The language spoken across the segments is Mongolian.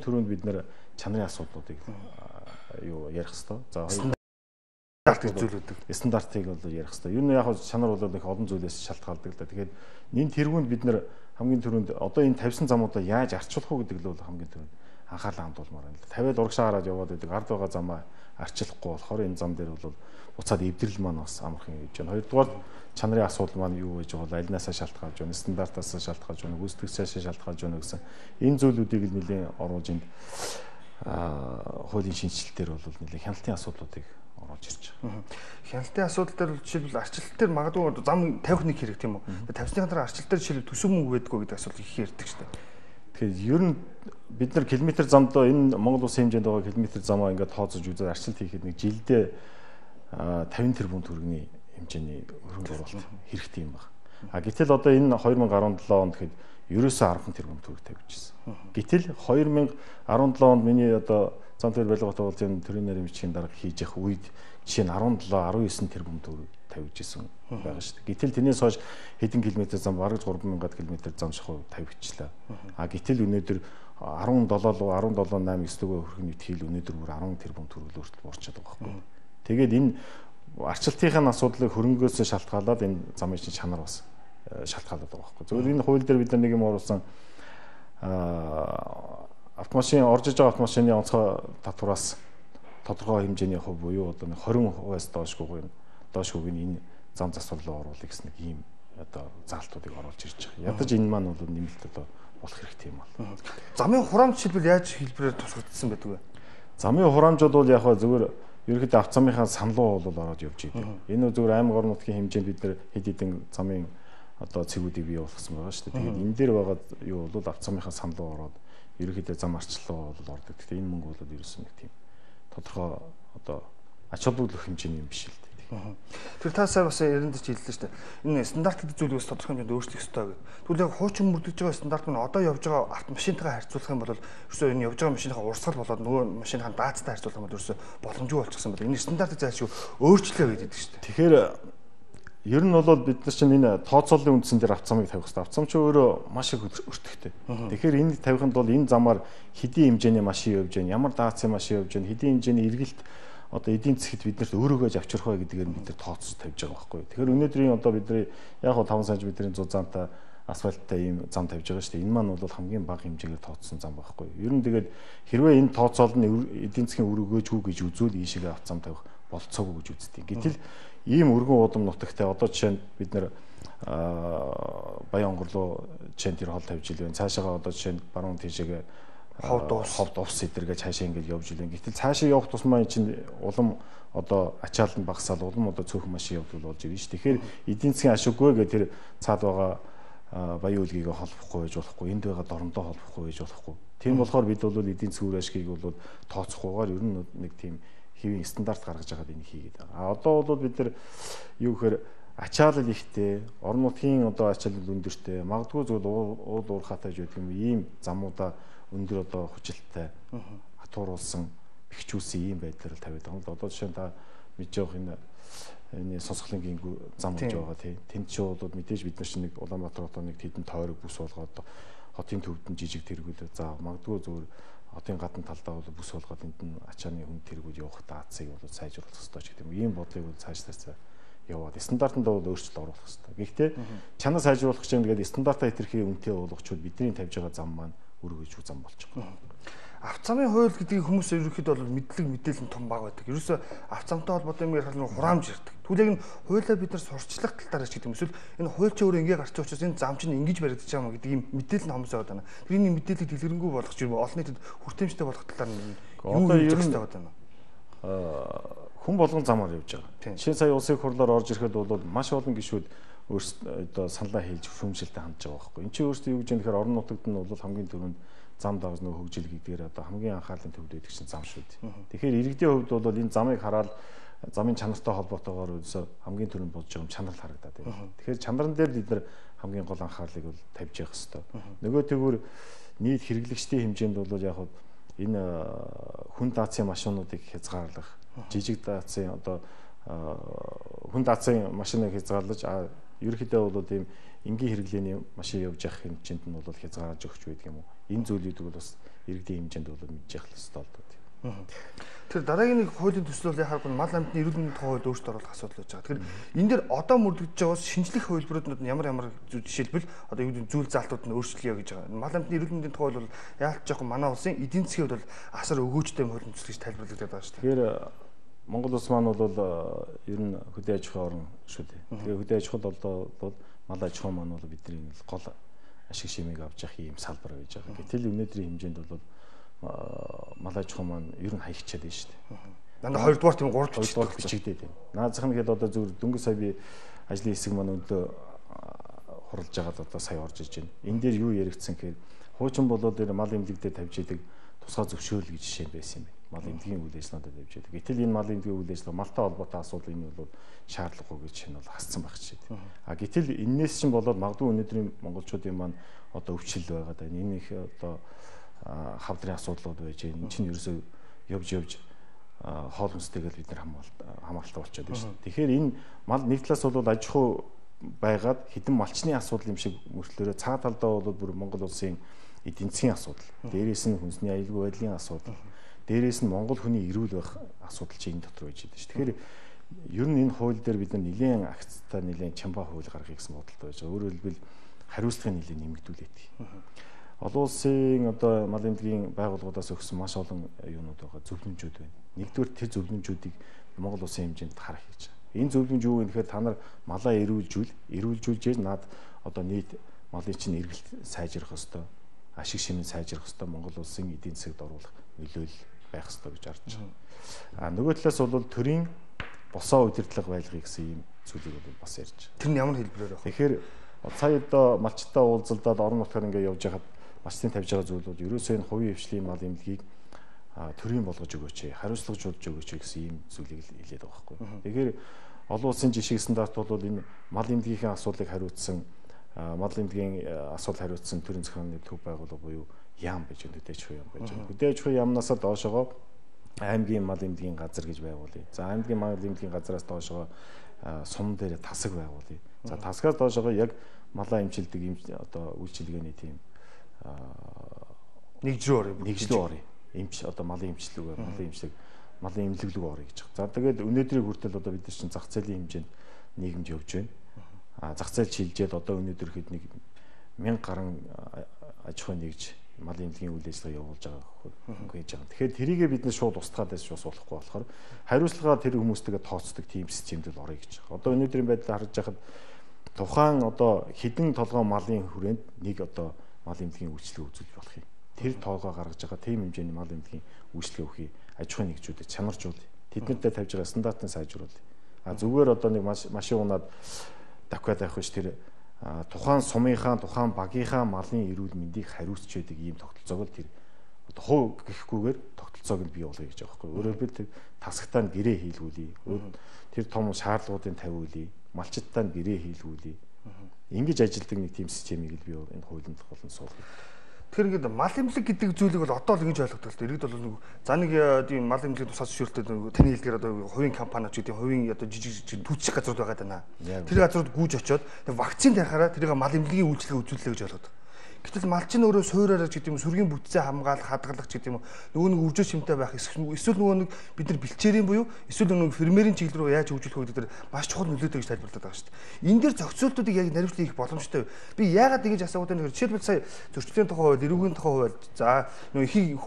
Төрөнд бид нэр чанарын асуудлуудыг юу ярих хэвээр. За хоёр стандартыг зүйлүүдэг. Стандартыг бол ярих хэвээр. Юу нь яг чанар бол их олон зүйлээс шалтгаалдаг л да. Тэгэхээр энэ тэргуунд бид нэр хамгийн түрүүнд одоо энэ тавьсан замуудаа яаж арчилах уу гэдэг л бол хамгийн түрүүнд анхаалаа хандуулмаар байна. Тавиад урагшаа гараад яваад байдаг ард байгаа замаа арчилахгүй болохоор энэ зам дээр бол буцаад эвдрэл маань бас амархан хийж байна. Хоёрдугаар чанарын асуудал маань юу гэж бол альнаасаа шалтгаалж байна, стандартаас шалтгаалж байна, гүйцэтгчээс шалтгаалж байна гэсэн энэ зүйлүүдийг л нэлээд оруулж энд хуулийн шинжилтээр бол нэлээд хяналтын асуудлуудыг оруулж ирж байгаа. Хяналтын асуудал дээр жишээлбэл арчилт дээр магадгүй зам тавих нэг хэрэг тийм үү. Тавьсны хандраа арчилт дээр жишээлбэл төсөв мөнгө байдгүй гэдэг асуудал их ярьдаг шүү дээ. Тэгэхээр ер нь бид нар километр замдаа энэ Монгол улсын хэмжээнд байгаа километр замаа ингээд тооцож үзээд арчилт хийхэд нэг жилдээ 50 тэрбум төгрөгийн хэмжээний хөрөнгө оруулалт хэрэгтэй юм байна. А гэтэл одоо энэ 2017 онд гэхэд ерөөсөө 10 тэрбум төгрөг тавьчихсан. Гэтэл 2017 онд миний одоо зам төр байлгах туулзын төрийн нарийн бичгийн дарга хийж явах үед жишээ нь 17 19 тэрбум төгрөг тавьж исэн байгаа шүү дээ. Гэтэл тэрнээс хойш хэдэн километр зам бараг 3000 км зам шахуу тавигчлаа. А гэтэл өнөөдөр 17 руу 17 8 9 төгөө хөрхний тгэл өнөөдөр бүр 10 тэрбум төгрөг хүртэл буурчаад байгаа байхгүй. Тэгээд энэ арчилтын асуудлыг хөрөнгөөс шалтгаалаад энэ замын чинь чанар бас э, шалтгаалаад байгаа байхгүй. Зөвхөн энэ хууль дээр бид нар нэг юм оруулсан аа автомашин орж иж байгаа автомашины онцгой татвараас тодорхой хэмжээний хувь буюу одоо 20%-аас доошгүй доошгүйг нь энэ зам засвар руу оруулах гэсэн нэг ийм одоо заалтуудыг оруулж ирж байгаа. Ядаж энэ маань бол нэмэлт одоо болох хэрэгтэй юм байна. Замын хураамж шилбэл яаж хэлбэрээр тусгагдсан байдаг вэ? Замын хураамж бол яг зөвхөн ерөөхдөө авцамынхаа саналуу бол ороод явж идэв. Энэ зөвхөн аймаг орон нутгийн хэмжээнд бид нэр хэд хэдэн замын одоо цэгүүдийг бий болгосон байгаа шүү дээ. Тэгээд энэ дээр байгаа юу бол авцамынхаа саналуу ороод ерөөхдөө зам арчлалуу бол ордог. Гэхдээ энэ мөнгө бол ерөөсөн нэг тийм тодорхой одоо ач холбогдол хэмжээний юм биш л дээ. Тэр та сая бас ярианд ч хэллээ шүү дээ. Энэ стандартд зүйл бас тодорхой хэмжээнд өөрчлөх ёстой гэдэг. Тэгвэл яг хуучин мөрдөж байгаа стандарт нь одоо явж байгаа автомашинтайгаа харьцуулах юм бол ерөөсөө энэ явж байгаа машиныхаа урсгал болоод нөгөө машиныхаа даацтай харьцуулах юм бол ерөөсөө боломжгүй болчихсон байна. Энэ стандартыг зайлшгүй өөрчлөө гэдэг шүү дээ. Тэгэхээр ер нь бол бид нар чинь энэ тооцооллын үндсэн дээр авцамыг тавих хэрэгтэй. Авцам ч өөрөө маш их өртөгтэй. Тэгэхээр энэ тавиханд бол энэ замаар хэдийн хэмжээний машин явж байна, ямар даацын машин явж байна, хэдийн хэмжээний эргэлт одоо эдийн засгт биднэрт өөрөөгөө авчрах бай гэдгээр бид нар тооцож тавьж байгаа байхгүй. Тэгэхээр өнөөдрийн одоо бидний яг хоо 5 сая бидний 100 заантай асфальттай ийм зам тавьж байгаа шүү дээ. Энэ маань бол хамгийн бага хэмжээгээр тооцсон зам байхгүй. Ер нь тэгээд хэрвээ энэ тооцоол нь эдийн засгийн өргөөжгүй гэж үзвэл ийшээгээ авц зам тавих болцоогүй гэж үздэг. Гэтэл ийм өргөн удам нутагтай одоо жишээ нь бид нар Баян онгорлоо жишээ нь тэр хол тавьж илвэн цаашаага одоо жишээ нь баруун тийшээгээ ховд ус ховд ус эдэргээ цаашаа ингэж явж илэн. Гэтэл цаашаа явах тусмаа чинь улам одоо ачаал нь багасаад улам одоо цөөхөн машин явдал болж ирнэ ш. Тэгэхээр эдийн засгийн ашиггүй гэх тэр цаад байгаа баян үлгийгээ холбохгүй байж болохгүй, энд байгаа дорндоо холбохгүй байж болохгүй. Тийм болохоор бид бол эдийн засгийн үр ашгийг бол тооцохгүйгээр ер нь нэг тийм хэвийн стандарт гаргаж байгаад энийг хийгээд байгаа. А одоо бол бид нар юу гэхээр ачаалал ихтэй, орон нутгийн одоо ачаалал өндөртэй, магадгүй зөв уул уурхаатай байдаг юм ийм замуудаа өндөр одоо хүчилттэй хатууруулсан бэхжүүлсэн ийм байдлаар тавиад байгаа. Одоо жишээ нь та мэдж явах энэ энэ сонсголын гингүү зам гэж байгаа тийм. Тэнд чи бол мэдээж бид нар чинь нэг Улаанбаатар хотоо нэг тэдэн тойрог бүс болгоод хотын төвдөн жижиг тэргүүд за магадгүй зөвөр хотын гадна талдаа бол бүс болгоод энд нь ачааны хүн тэргүүд явах даацыг бол сайжруулах хэрэгтэй ч гэдэг юм. Ийм бодлыг бол цаашлаас яваад стандартанд бол өөрчлөлт оруулах хэрэгтэй. Гэхдээ чанаа сайжруулах гэж ингээд стандартаа хэтэрхий үнэтэй болгочвол бидний тавьж байгаа зам маань өргөж болж байгаа. Авцамын хууль гэдгийг хүмүүс ерөөхдөө бол мэдлэг мэдээлэл том баг байдаг. Ерөөсөө авцамтай холбоотой юм ярих нь хураамж ирдэг. Яг энэ хуулиа бид нар сурчлах тал дээр ч гэдэг юм эсвэл энэ хууль чи өөрөө ингэ гарч учраас энэ зам чинь ингэж баригдаж байгаа юм гэдэг ийм мэдээлэл нь хомсоо байгаа даа. Тэрний мэдээллийг дэлгэрэнгүй болгох юм олон нийтэд хүртээмжтэй болгох талаар нь ер нь байгаа даа. Хүн болгон замаар явж байгаа. Жишээ сая улсын хурлаар орж ирэхэд бол маш олон гишүүд өөрсдөө саналаа хийж шүүмжлэлтэй хандж байгаа байхгүй. Энд чинь өөрсдөө юу гэж юм тэгэхээр орон нутагт нь бол хамгийн түрүүнд зам давс нөх хөгжил гэдгээр одоо хамгийн анхаарлын төвд байдаг чинь зам шүү дээ. Тэгэхээр иргэдийн хувьд бол энэ замыг хараад замын чанартай холбоотойгоор үсээ хамгийн түрүүнд болж байгаа чанар харагдаад байна. Тэгэхээр чанарн дээр бид нар хамгийн гол анхаарлыг бол тавьж явах хэрэгтэй. Нөгөө тэгвэр нийт хэрэглэгчдийн хэмжээнд бол яг энэ хүн даацын машинуудыг хязгаарлах, жижиг даацын одоо хүн даацын машиныг хязгаарлаж ерөнхийдөө бол ийм энгийн хэрэглээний машин явж явах хэмжээнд нь бол хязгаарж өгч байдаг юм уу? Энэ зүйлүүдийг бол бас иргэдийн хэмжээнд бол мэдж явах хэрэгтэй болдог. Тэр дараагийн нэг хуулийн төсөл бол яхаар мал амьтны эрүүл мэндийн тухай хууль өөрчлөлт оруулах асуудал байж байгаа. Тэгэхээр энэ дээр одоо мөрдөгдөж байгаас шинжлэх хувилбарууд нь ямар ямар жишээлбэл одоо юу гэдэг зүйл заалтууд нь өөрчлөлөө гэж байгаа. Мал амьтны эрүүл мэндийн тухай бол яалт жоохон манай улсын эдийн засгийн хувьд бол асар өгөөжтэй хуулийн төсөл гэж тайлбарлагдаад байгаа шүү дээ. Тэгэхээр Монгол улс маань бол ер нь хөдөө аж ахуйн орн шүү дээ. Тэгээ хөдөө аж ахуйд бол мал аж ахуй маань бол бидний гол ашиг шимийг авч явах юм салбар байж байгаа. Гэтэл өнөөдрийн хэмжээнд бол мал аж ахуй маань ер нь хаягчаад байна шүү дээ. Дандаа 2 дугаар тийм 3 дугаар бичигдээд байна. Наазах нь гээд одоо зүгээр дөнгөж сая би ажлын хэсэг маань өндөө хурлж байгаад одоо сая орж иж байна. Энэ дээр юу яригдсан гэхээр хуучин болоод мал эмнэлэг дээр тавьж идэг тусгай зөвшөөрөл гэж жишээ байсан юм байна. Мал эмнэлгийн үйл ажиллагаанд тавьж идэг. Гэтэл энэ мал эмнэлгийн үйл ажиллагаа малтай холбоотой асуудал энэ бол шаардлагагүй гэж шинэ бол хасцсан байх чийд. А гэтэл энээс чинь болоод магадгүй өнөөдрийн монголчуудын маань одоо өвчл байгаа даа. Энэ их одоо хавдрын асуудлууд байж энэ чинь ерөөсөө явж явж хоол хүнстэйгээр бид нар хамгаалалтаа болчиход байна шүү. Тэгэхээр энэ мал нэг талаас бол аж ахуй байгаад хідэн малчны асуудал юм шиг мөртлөөрөө цаа талдаа бол бүр Монгол улсын эдийн засгийн асуудал. Дээрээс нь хүнсний аюулгүй байдлын асуудал. Дээрээс нь Монгол хүний эрүүл байх асуудал чинь энэ дотор байж байгаа шүү. Тэгэхээр ер нь энэ хууль дээр бид нар нэлээд акцтай нэлээд чамба хууль гаргахыг гэсэн бодолтой байж байгаа. Өөрөөр хэлбэл хариуцлагыг нэлээд нэмэгдүүлээд. Олон улсын одоо мал эмнэлгийн байгууллагуудаас өгсөн маш олон юунууд байгаа зөвлөмжүүд байна. Нэгдүгээр тэр зөвлөмжүүдийг Монгол улсын хэмжээнд харах гэж байгаа. Энэ зөвлөмж юу вэ гэхээр та нар малаа эрүүлжүүл, эрүүлжүүлжээс наад одоо нийт малын чинь эргэлт сайжрах хэвээр ашиг шимэн сайжрах хэвээр Монгол улсын эдийн засагт оруулах нөлөөлөл байх хэвээр гэж харж байна. А нөгөө талаас бол төрийн босоо удирдлага байлгыг гэсэн ийм зүйлийг бол бас ярьж байна. Тэр нь ямар хэлбэрээр байна? Тэгэхээр сая одоо малчтай уулзалдаад орон нутгаар ингээд явж байхад мачтын тавьж байгаа зүйл бол ерөөсөө энэ хувийн хвшлийн мал эмнэлгийг төрийн болгож өгөөч, хариуцлагажуулж өгөөч гэсэн ийм зүйлийг л хэлээд байгаа байхгүй. Тэгэхээр олон улсын жишээ стандарт бол энэ мал эмнэлгийн асуудлыг хариуцсан мал эмнэлгийн асуудал хариуцсан төрийн захиргааны төв байгууллага буюу яам байгаа хөдөөж хуй яам байж байгаа. Хөдөөж хуй яамнасаа доошогоо аймгийн мал эмнэлгийн газар гэж байгуулъя. За аймгийн мал эмнэлгийн газараас доошогоо сум дээр тасаг байгуулъя. За тасгаас доошогоо яг малаа эмчилдэг юм одоо үйлчилгээний тийм нэгжрүү орё. Нэгжлүү орё. Эмч одоо малын эмчлэг, малын эмчлэг, малын эмнэлэг орё гэж байна. За тэгээд өнөөдрийн хүртэл одоо бид нар чинь зах зээлийн хэмжээнд нийгэмд явж байна. А зах зээл чилжээд одоо өнөөдөр хэд нэг 1000 гаруй аж ахуй нэгж малын эмнэлгийн үйл ажиллагаа явуулж байгаа хөнгөж байгаа. Тэгэхээр тэрийгээ бид нар шууд устгаад байж бас болохгүй болохоор хариуцлага тэр хүмүүстэйгээ тооцдог тийм системд л орё гэж байгаа. Одоо өнөөдрийн байдлаа харж байхад тухайн одоо хідэн толгой малын хүрээнд нэг одоо мал эмнэлгийн үйлчлэг үзүүлж болох юм. Тэр тоогоо гаргаж байгаа тийм хэмжээний мал эмнэлгийн үйлчлэг өгөхий аж ахуйн нэгжүүдэд чанаржуул. Тэднэртэй тавьж байгаа стандартын сайжруулах. А зүгээр одоо нэг машин унаад давхиад авах биш тэр тухайн сумынхаа тухайн багийнхаа малын эрүүл мэндийг хариуцч байдаг ийм тогтолцоог л тэр одоо хуу гэхгүйгээр тогтолцоог нь бий болгоё гэж байгаа байхгүй. Өөрөөр хэлбэл тэр тасагтаа нь гэрээ хийлгүүлье. Тэр том шаардлагуудыг тавиулъя. Малчидтаа нь гэрээ хийлгүүлье ингэж ажилдаг нэг тийм системийг л би энэ хуулинд болон суулгав. Тэгэхээр ингээд мал эмнэлэг гэдэг зүйлийг бол одоо л ингэж ойлгодог л дээ. Иргэд бол нэг за нэг тийм мал эмнэлэг тусгай зөвшөөрөлтөд таны хэлдгээр одоо хувийн компаниуд гэдэг хувийн одоо жижиг жижиг түүцэх газрууд байгаа даа. Тэр газрууд гүйж очиод вакцин тарихаараа тэрийг мал эмнэлгийн үйлчлэгээ үзүүлэлээ гэж ойлгодог. Гэтэл малч нь өөрөө суураараа гэдэг юм сүргийн бүтцээ хамгаалах, хадгалах гэдэг юм нөгөө нэг өвжөө шимтэй байх эсвэл нөгөө нэг бид нар бэлчээрийн буюу эсвэл нөгөө фермерийн чиглэл рүү яаж хөгжүүлэх гэдэг маш чухал нөлөөтэй гэж тайлбарлаад байгаа шүү дээ. Энэ дээр зохицуултуудыг яг наривчлах их боломжтой. Би яагаад ингэж асуугаад байна гэхээр жишээлбэл сая зөрчлийн тухай хууль, эрүүгийн тухай хууль, за нөгөө ихийг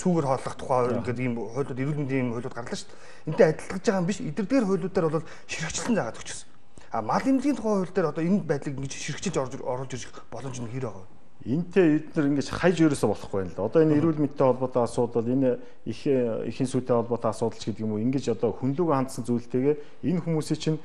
сүүгэр хооллох тухай гэдэг ийм хуулиуд эрүүл мэндийн хуулиуд гарлаа шүү дээ. Энтэй адилтгаж байгаа юм биш. Эдгээр хуулиудаар бол ширхэгчлэн заагаад өгчихсөн. А мал эмнэлгийн тухай хууль дээр одоо энэ байдлыг ингэж ширхчиж орж оруулж ирэх боломж нь хэр байгаа вэ? Энтэй нар ингэж хайж ерөөсө болохгүй юм л. Одоо энэ эрүүл мэндтэй холбоотой асуудал, энэ их ихэн сүтэй холбоотой асуудал ч гэдэг юм уу ингэж одоо хүнлүүгөө хандсан зүйлтэйгээ энэ хүмүүсийн чинь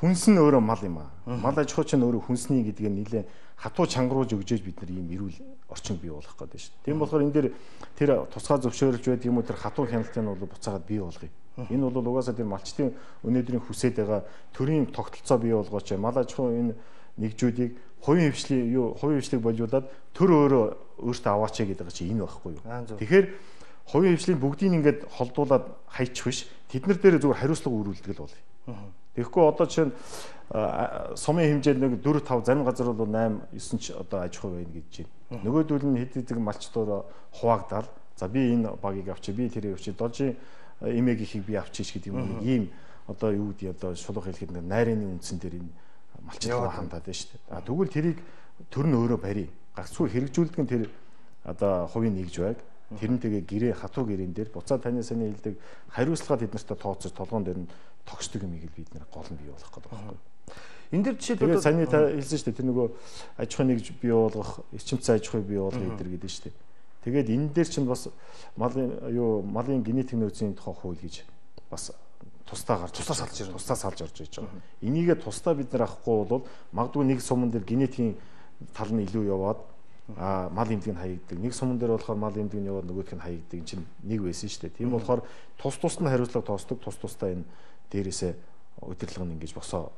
хүнс нь өөрөө мал юм аа. Мал аж ахуй чинь өөрөө хүнсний гэдгийг нэлээ хатуу чангаруулж өгжээж бид нар ийм эрүүл орчин бий болох гэдэг шүү. Тийм болохоор энэ дээр тэр тусгай зөвшөөрөлж байдаг юм уу тэр хатуу хяналтыг нь бол буцаагаад бий болгоё. Энэ бол угаасаа тэр малчтын өнөөдрийн хүсэж байгаа төрийн тогтолцоо бий болгооч мал аж ахуй энэ нэгжүүдийг хувийн хвшлийн юу хувийн хвшлийг болжуулаад төр өөрөө өөртөө аваач гэдэг чинь энэ байхгүй юу. Тэгэхээр хувийн хвшлийн бүгдийг ингээд холдуулаад хайчих биш тэднэр дээр зүгээр хариуцлага өрүүлдэг л бол. Тэгэхгүй одоо жишээ нь сумын хэмжээ нэг 4 5 зарим газар бол 8 9 ч одоо аж ахуй байна гэж байна. Нөгөөдөл нь хэд хэдэг малчдаар хуваагдаад за би энэ багийг авчи би тэрийг авчи дожийн эмээгийнхийг би авчиж гэдэг юм ийм одоо юу гэдэг одоо шулуух хэлэхэд найрын үндсэн дээр энэ малчдаа хандаад байна шүү дээ. А тэгвэл тэрийг төр нь өөрөө барь. Гагцгүй хэрэгжүүлдэг нь тэр одоо хувийн нэгж байг. Тэрнтэйгээ гэрээ хатуу гэрээн дээр буцаа таны саний хэлдэг хариуцлагаа тэд нартай тооцож толгоон дээр нь тогсдог юм ийм бид нар гол нь бий болох гэдэг байна. Энэ дэр жишээлбэл тэгээд саний та хэлсэн шүү дээ тэр нөгөө аж ахуй нэгж бий болгох, эрчимцэн аж ахуй бий болгох гэдэг гэдэг шүү дээ. Тэгээд энэ дээр чинь бас малын юу малын генетик нөөцийн тухай хууль гэж бас тусдаа гарч тусдаа салж ирнэ. Тусдаа салж орж иж байгаа. Энийгээ тусдаа бид нар авахгүй бол магадгүй нэг суман дээр генетикийн тал нь илүү яваад а мал эмдэг нь хаягддаг. Нэг суман дээр болохоор мал эмдэг нь яваад нөгөөх нь хаягддаг. Энэ чинь нэг байсан шүү дээ. Тийм болохоор тус тус нь хариуцлага тоосдог. Тус тусдаа энэ дээрээсээ удирдлага нь ингэж босоо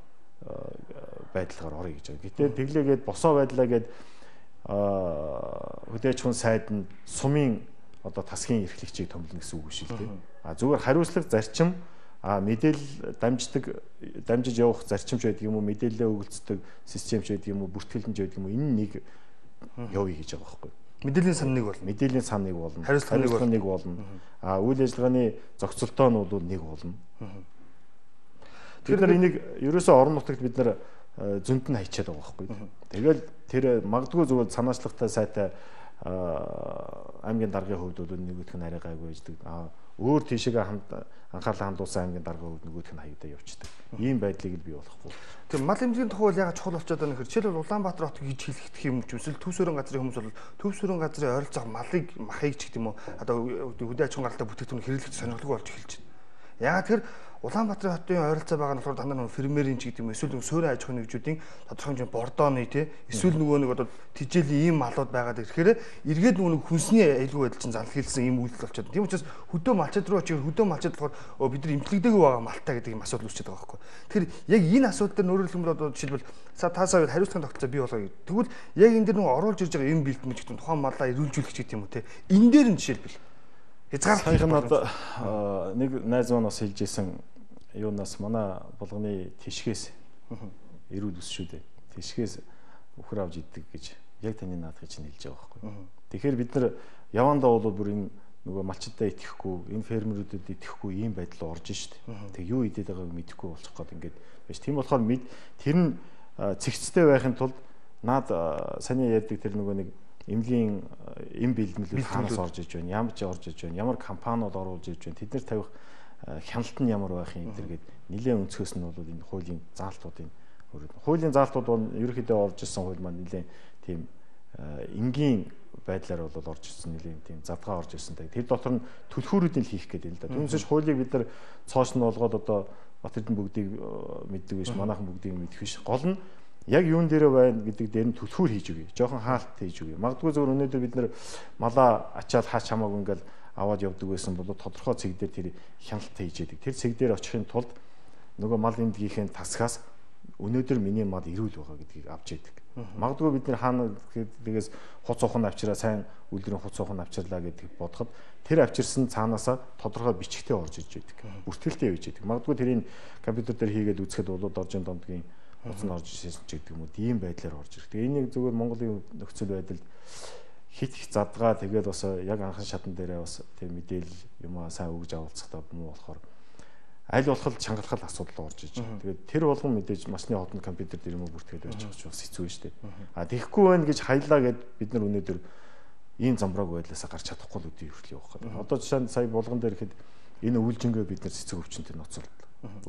байдлаар орё гэж байгаа. Гэтэ тэглээгээд босоо байдлаа гээд хөдөөж хүн сайд нь сумын одоо тасгийн эрхлэгчийг томлно гэсэн үг шүү дээ. А зүгээр хариуцлага зарчим а мэдээлэл дамждаг дамжиж явах зарчимч байдаг юм уу мэдээлэлээ өгөлцдөг системч байдаг юм уу бүртгэлэнч байдаг юм уу энэ нэг явъя гэж байгаа байхгүй. Мэдээллийн сан нэг болно. Мэдээллийн сан нэг болно. Хариуцлага нэг болно. а үйл ажиллагааны зохицолтоо нь бол нэг болно бид нар энийг ерөөсөө орон нутагт бид нар зөнд нь хайчаад байгаа байхгүй тэгэл тэр магадгүй зүгээр санаачлагтай сайтай аймгийн даргын хувьд бол нэг их нь арай гайгүй байждаг а өөр тийшээгээ анхаарлаа хандуулсан аймгийн дарга хөвд нөгөөх нь хаягдаа явчихдаг. Ийм байдлыг л бий болохгүй. Тэгээ мал эмзгийн тухай бол ягаад чухал болчиход байна гэхээр жишээлбэл Улаанбаатар хот гэж хэлэхдэх юм ч эсвэл төвсөрөн газрын хүмүүс бол төвсөрөн газрын ойролцоох малыг махыг ч гэдэг юм уу одоо хөдөө аж ахуйн гаралтай бүтээгдэхүүн хэрэглэж сонирхолтой болж эхэлж байна. Ягаад тэгэхээр Улаанбаатар хотын ойролцоо байгаа нь болохоор дандаа нэг фермерийн ч гэдэг юм эсвэл суурин аж ахуйн нэгжүүдийн тодорхой хэмжээний бордооны тий эсвэл нөгөө нэг одоо тижээлийн ийм малууд байгаад ирэхээр эргээд нөгөө хүнсний аюулгүй байдал чинь занл хийлсэн ийм үйлдэл болчиход. Тийм учраас хөдөө малчид руу очиж хөдөө малчид болохоор бид нар имплэгдээгүй байгаа малтай гэдэг юм асуудал үүсчихэд байгаа байхгүй. Тэгэхээр яг энэ асуудал дээр өөрөөр хэлбэл одоо жишээлбэл таасаа хариуцлагын тогтолцоо бий болгоё. Тэгвэл яг энэ дээр нөгөө оруулж ирж байгаа юм бэлтгэж гэдэг тухайн малаа эрүүлжүүлэх гэдэг юм уу те. Энэ дээр нь жишээлбэл хязгаарлалт нь одоо нэг найз маань бас хэлж исэн юунаас манай булганы тишгээс эрүүл ус шүү дээ. Тишгээс өхөр авч иддэг гэж яг таны наадхыг чинь хэлж байгаа байхгүй. Тэгэхээр бид нар явандаа бол бүр энэ нөгөө малчдаа итгэхгүй, энэ фермерүүдэд итгэхгүй ийм байдал орж шít. Тэг юу идээд байгааг мэдэхгүй болчих гээд ингээд байж. Тийм болохоор мэд тэр нь цэгцтэй байхын тулд наад саний ярьдаг тэр нөгөө нэг эмнэлгийн эм бэлтгэлүүд хаанаас орж иж байна, ямар ч орж иж байна, ямар компаниуд оруулж иж байна. Тэд нар тавих хяналт нь ямар байх юм гээд нэлээд өнцгөөс нь бол энэ хуулийн заалтуудын хуулийн заалтууд бол ерөөхдөө орж ирсэн хууль маань нэлээд тийм энгийн байдлаар бол орж ирсэн нэлээд тийм задгаа орж ирсэн. Тэр дотор нь түлхүүрүүдийг л хийх гэдэг юм да. Түүнээс хуулийг бид нар цоош нь болгоод одоо Батэрдэн бүгдийг мэддэг биш, манайхан бүгдийг мэдэх биш. Гол нь яг юун дээр байна гэдэг дээр нь түлхүүр хийж өгье. Жохон хаалт хийж өгье. Магадгүй зөвөр өнөөдөр бид нар малаа ачаал хаач хамаагүй ингээл аваад явдаг байсан бол тодорхой цэг дээр тэр хяналт хийж яадаг. Тэр цэг дээр очихын тулд нөгөө мал эндгийнхээ тасгаас өнөөдөр миний мал ирүүл байгаа гэдгийг авч яадаг. Магадгүй бид нэр хаана тэгээс хуц ухан авчираа сайн үлдрийн хуц ухан авчирлаа гэдэг бодоход тэр авчирсан цаанаасаа тодорхой бичгтээ орж иж байдаг. Бүртгэлтэй байж байдаг. Магадгүй тэрийг компьютер дээр хийгээд үзэхэд болоод оржин дондгийн хуц нь орж ч гэдэг юм уу ийм байдлаар орж ирэх. Тэгээ энийг зөвхөн Монголын нөхцөл байдалд хит их задгаа тэгээд бас яг анхан шатан дээрээ бас тийм мэдээлэл юм аа сайн өгж авалцахтаа муу болохоор аль болох чангалах асуудал орж иж. Тэгээд тэр болгон мэдээж масны хотод компьютер дээр юм уу бүртгээд байж байгаа ч бас хэцүү шүү дээ. А тэгэхгүй байна гэж хайлаа гэд бид нар өнөөдөр ийм замбрааг байдлаасаа гарч чадахгүй л үдийн хүртэл явах гэдэг. Одоо жишээ нь сая болгон дээр ихэд энэ үйлжингөө бид нар цэцэг өвчнөд ноцолдлоо.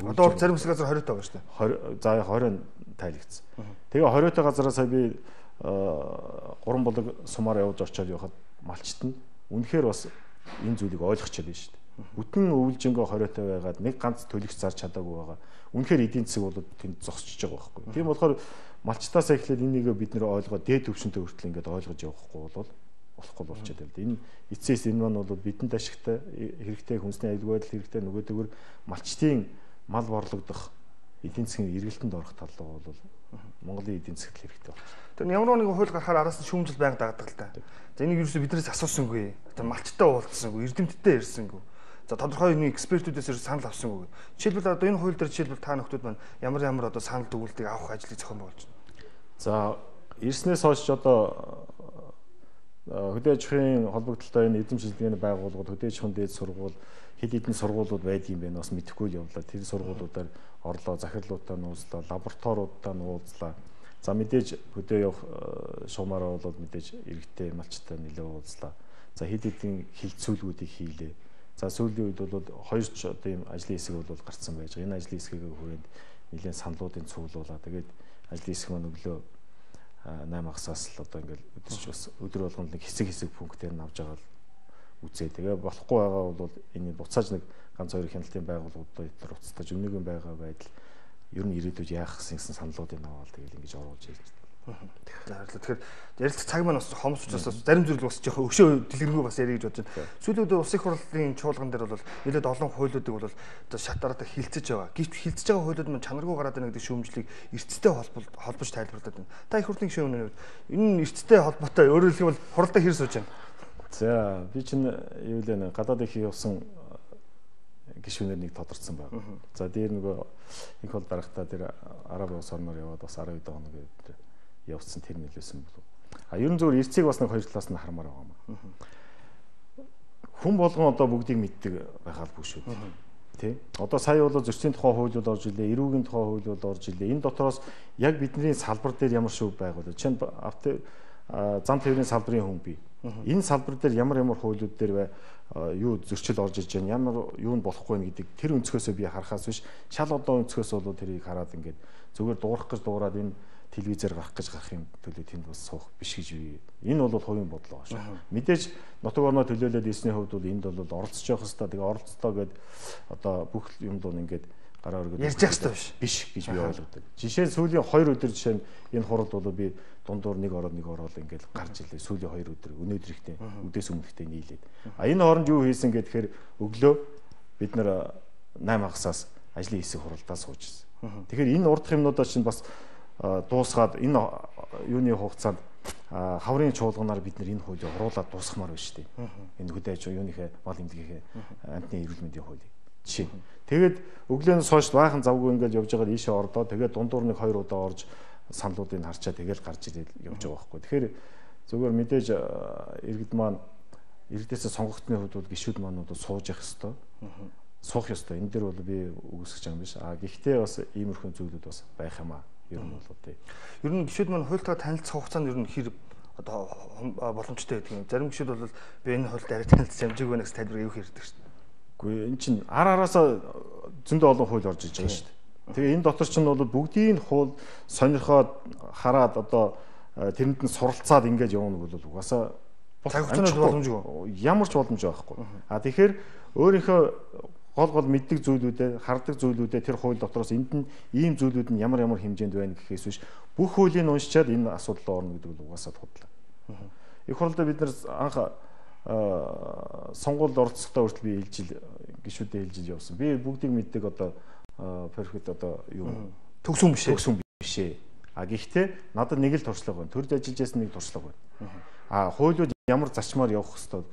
Одоо бол зарим хэсэг газар 20 таа байгаа шүү дээ. 20 за 20 тайлэгдсэн. Тэгээ 20 таа газараа сая би гурван болог сумаар явж очиод явахад малчт нь үнэхээр бас энэ зүйлийг ойлгочиход байна шүү дээ. Бүтэн өвлжөнгөө 20 таа байгаад нэг ганц төлөгч зарч чадаагүй байгаа. Үнэхээр эдийн засаг бол тэнд зогсчихж байгаа байхгүй. Тийм болохоор малчтаас эхлээд энийг бид нэр ойлгоод дээд төвшөнтэй хүртэл ингээд ойлгож явахгүй бол болохгүй болчиход байна. Энэ эцэс энэ маань бол бидэнд ашигтай хэрэгтэй хүнсний аюулгүй байдал хэрэгтэй нөгөөдөөр малчтын мал борлогдох эдийн засгийн эргэлтэнд орох тал руу бол Монголын эдийн засгт хэрэгтэй байна. Тэр ямар нэг хууль гарахаар араас нь шүүмжил байнга дагдаг л та. За энийг юу ч биднээс асуусангүй. Тэр малчтай уулзсангүй, эрдэмтдтэй ярьсангүй. За тодорхой нэг экспертүүдээс санал авсан үг. Жишээлбэл одоо энэ хууль дээр жишээлбэл та нөхдүүд маань ямар ямар одоо санал дүгнэлтийг авах ажлыг зохион байгуулж байна. За ирснээс хойш одоо хөдөө аж ахуйн холбогдлолтой энэ эзэм шилжлэгийн байгууллагууд хөдөө аж ахуйн дээд сургууль хэд хэдэн сургуулиуд байдгийн байна бас мэдэхгүй явлаа. Тэр сургуулиудаар орлоо, захирлуудаа нууцлаа, лабораториудаа нууцлаа. За мэдээж хөдөө явах шугамаараа бол мэдээж эрэгтэй малчтай нэлээд уулзлаа. За хэд хэдэн хилцүүлгүүдийг хийлээ. За сүүлийн үед бол хоёр ч одоо ийм ажлын хэсэг бол гарцсан байж байгаа. Энэ ажлын хэсгийг хүрээнд нэлээд саналуудын цуглуулаа. Тэгээд ажлын хэсэг маань өглөө 8 хагасаас л одоо ингээл өдөрч бас өдөр болгонд нэг хэсэг хэсэг пунктээр нь авч байгаа л үзээ. Тэгээ болохгүй байгаа бол энэ буцааж нэг ганц хоёр хяналтын байгууллагуудад дотор уцтаж өмнөгийн байгаа байдал ер нь ирээдүйд яах гэсэн саналуудыг аваад тэгэл ингэж оруулж ирж байна. Тэгэхээр ярилцах цаг маань бас хомс учраас зарим зүйл бас жоохон өшөө дэлгэрэнгүй бас ярих гэж бодож байна. Сүүлүүд улс их хурлын чуулган дээр бол нэлээд олон хуулиудыг бол одоо шатараад хилцэж байгаа. Гэвч хилцэж байгаа хуулиуд маань чанаргүй гараад байна гэдэг шүүмжлийг эрсдэлтэй холбож тайлбарлаад байна. Та их хурлын гишүүн үнэ энэ эрсдэлтэй холбоотой өөрөөр хэлбэл хуралдаа хэр сууж байна? За би чинь юу лээ гадаад их явсан гишүүнээр нэг тодорцсон байна. За дээр нөгөө их бол дарагтаа тэр араб улс орноор яваад бас 12 доо нэг явцсан тэр нөлөөсөн болов. А ерөн зөвөр эрцгийг бас нэг хоёр талаас нь хармаар байгаа юм. Хүн болгон одоо бүгдийг мэддэг байхаар бүх шүү. Тэ. Одоо сая бол зөрчлийн тухай хуулиуд орж илээ, эрүүгийн тухай хуулиуд орж илээ. Энэ дотроос яг бидний салбар дээр ямар шүүх байгуул. Жишээ нь авто зам тээврийн салбарын хүн бий. Энэ салбар дээр ямар ямар хуулиуд дээр бай юу зөрчил орж иж байна ямар юу нь болохгүй нэ гэдэг тэр өнцгөөсөө би харахаас биш шал одоо өнцгөөс бол тэрийг хараад ингээд зүгээр дуурах гэж дуураад энэ телевизээр гарах гэж гарах юм төлөө тэнд бас суух биш гэж би энэ бол хувийн бодлоо шүү. Мэдээж нутаг орноо төлөөлөд ирсний хувьд бол энд бол оролцож явах хэрэгтэй. Тэгээ оролцоо гэд одоо бүх юм дуу ингээд гараа өргөд ярьж явах хэрэгтэй биш. гэж би ойлгодог. Жишээ нь сүүлийн 2 өдөр жишээ нь энэ хурал бол би дундуур нэг ороод нэг ороод ингээл гарч илээ сүүлийн 2 өдөр өнөөдөр ихтэй үдээс өмнөхтэй нийлээд. А энэ хооронд юу хийсэн гэхээр өглөө бид нэр 8 хагасаас ажлын хэсэг хуралдаа суужсэн. Тэгэхээр энэ урдах юмнуудаа чинь бас дуусгаад энэ юуны хугацаанд хаврын чуулганаар бид нар энэ хуулийг оруулаад дуусгамаар байна шүү дээ. Энэ хөдөө аж юуныхээ мал эмнэлгийн амтны эрүүл мэндийн хуулийг жишээ. Тэгээд өглөөнөөс хойш баахан завгүй ингээд явж байгаа ийшээ ордоо тэгээд дундуур нэг хоёр удаа орж саналуудыг харчаа тэгэл гарч ирээд явж байгаа байхгүй. Тэгэхээр зөвхөн мэдээж иргэд маань иргэдээс сонгогдсны хувьд бол гişүүд маань бол сууж явах хэвээр суух ёстой. Энэ дээр бол би үгүйсгэж байгаа юм биш. А гэхдээ бас иймэрхүү зүйлүүд бас байх юм аа. Ер нь бол тий. Ер нь гişүүд маань хуультай танилцах хугацаанд ер нь хэр одоо боломжтой гэдэг юм. Зарим гişүүд бол би энэ хуульд арай танилцж амжиг байна гэж тайлбар өгөх хэрэгтэй шүү дээ. Үгүй эн чин ар араасаа зөндөө олон хууль орж иж байгаа шүү дээ. Тэгээ энэ дотор ч нь бол бүгдийн хууль сонирхоод хараад одоо тэрэнд нь суралцаад ингэж явна бол угаасаа цагтнууд боломжгүй. Ямар ч боломж байхгүй. А тэгэхээр өөрийнхөө гол гол мэддэг зүйлүүдээ хардаг зүйлүүдээ тэр хууль дотроос энд нь ийм зүйлүүд нь ямар ямар хэмжээнд байна гэхээс биш бүх хуулийг уншичаад энэ асуудал орно гэдэг нь угаасаа худлаа. Их хурлаа бид нар анх сонгуульд оролцохдоо хүртэл би хэлжил гişүүдээ хэлжил явсан. Би бүгдийг мэддэг одоо перфект одоо юу төгсүн биш ээ. Төгсүн биш ээ. А гэхдээ надад нэг л туршлага байна. Төрд ажиллаж байсан нэг туршлага байна. А хуулиуд ямар зарчмаар явах хэвээр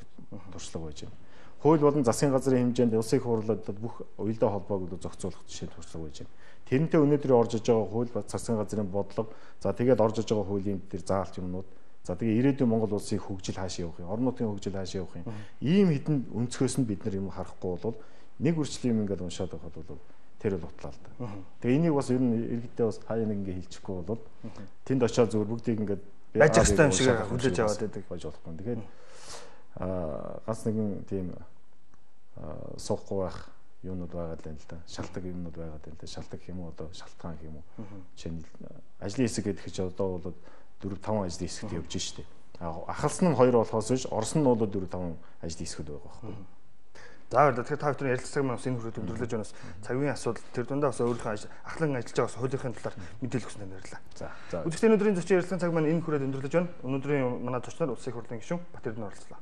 туршлага байж байна. Хууль болон засгийн газрын хэмжээнд улсын их хурлуудад бүх уялдаа холбоог зохицуулах жишээ туршлага байж байна. Тэрнтэй өнөөдөр орж иж байгаа хууль засгийн газрын бодлого за тэгээд орж иж байгаа хуулийн дээр заалт юмнууд За тэгээ ирээдүйн Монгол улсын хөгжил хаашаа явах юм? Орон нутгийн хөгжил хаашаа явах юм? Ийм хідэн өнцгөөс нь бид нар юм харахгүй бол нэг үрчлэн юм ингээд уншаад байхад бол тэр бол утлаа л да. Тэгээ энийг бас ер нь иргэдээ бас хаяа нэг ингээд хэлчихгүй бол тэнд очиод зөвөр бүгдийг ингээд байж хэвээр юм шиг хүлээж аваад байдаг байж болохгүй. Тэгэхээр аа ганц нэгэн тийм суухгүй байх юунууд байгаа л юм л да. Шалтгаан юмнууд байгаа л да. Шалтгаан юм уу одоо шалтгаан юм уу? Жишээ нь ажлын хэсэг гэдэг чинь одоо бол 4 5 ажлын хэсэгт явж штэ. Ахалсан нь 2 болохоос биш Орос нь бол 4 5 ажлын хэсгүүд байгаа байхгүй. За тэгэхээр та бүхэн ярилцлага маань бас энэ хүрээд өндөрлөж байна бас цагийн асуудал тэр дундаа бас өөрийнхөө ахлан ажиллаж байгаа бас хуулийнхын талаар мэдээлэл өгснээр баярлалаа. За. За. Үзэгчдийн өнөөдрийн зочин ярилцлагын цаг маань энэ хүрээд өндөрлөж байна. Өнөөдрийн манай зочноор улсын хурлын гишүүн Батэрдэн оролцлоо.